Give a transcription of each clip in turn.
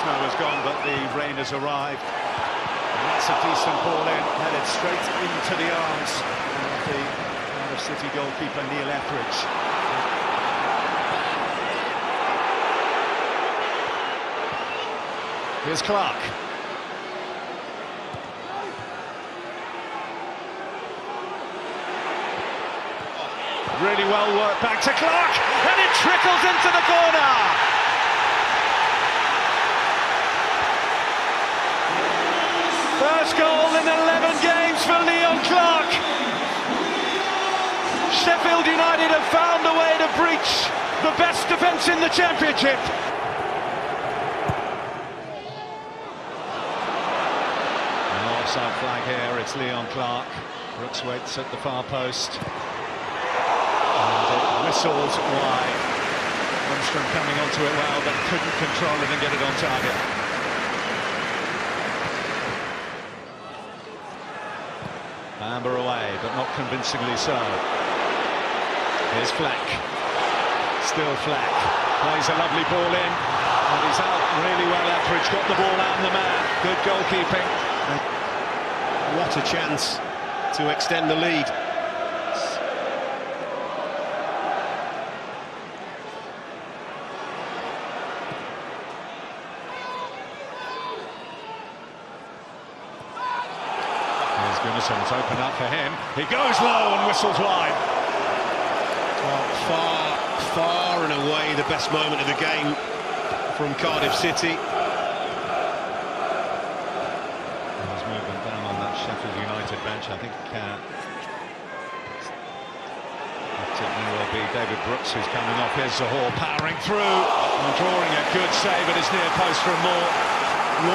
snow has gone but the rain has arrived. And that's a decent ball in, headed straight into the arms of the Cardiff City goalkeeper Neil Etheridge. Here's Clarke. Really well worked back to Clarke, and it trickles into the corner. First goal in 11 games for Leon Clarke. Sheffield United have found a way to breach the best defence in the Championship. An offside flag here, it's Leon Clarke. Brooks waits at the far post. And it whistles wide. Lundstram coming onto it well, but couldn't control it and get it on target. Amber away, but not convincingly so. Here's Fleck. Still Fleck. Plays a lovely ball in. And he's out really well. Etheridge got the ball out and the man. Good goalkeeping. What a chance to extend the lead. Gunnarsson, it's opened up for him. He goes low and whistles wide. Well, far, far and away the best moment of the game from Cardiff City. There's movement down on that Sheffield United bench. I think uh, it may well be David Brooks who's coming off. Here's Zohore powering through and drawing a good save at his near post from Moore.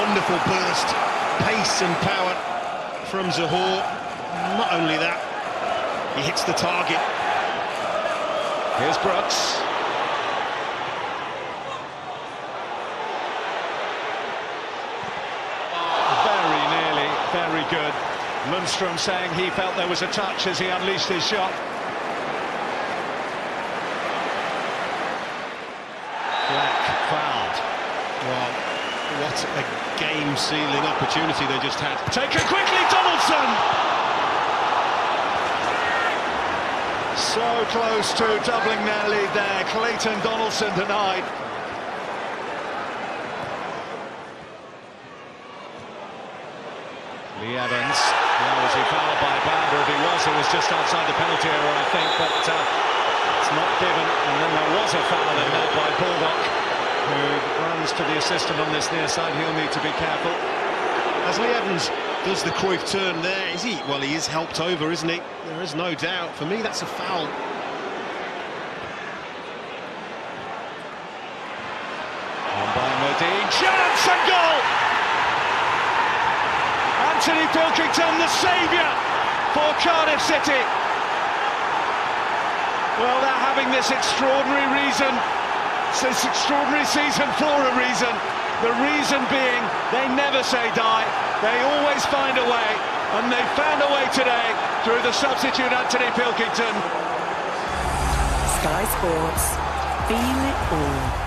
Wonderful burst, pace and power from Zohore. Not only that, he hits the target. Here's Brooks. Very nearly, very good. Lundstram saying he felt there was a touch as he unleashed his shot. Black fouled. Well, what a game-sealing opportunity they just had. Taken quickly, Donaldson! So close to doubling their lead there. Clayton Donaldson denied. Lee Evans. Now was he fouled by Bamba? If he was, it was just outside the penalty area, I think, but uh, it's not given. And then there was a foul in there by Baldock, who runs to the assistant on this near side. He'll need to be careful. As Lee Evans does the Cruyff turn there, is he? Well, he is helped over, isn't he? There is no doubt. For me, that's a foul. On by Modine, chance and goal! Anthony Pilkington, the saviour for Cardiff City. Well, they're having this extraordinary reason, this extraordinary season for a reason. The reason being, they never say die, they always find a way, and they found a way today through the substitute Anthony Pilkington. Sky Sports. Feel it all.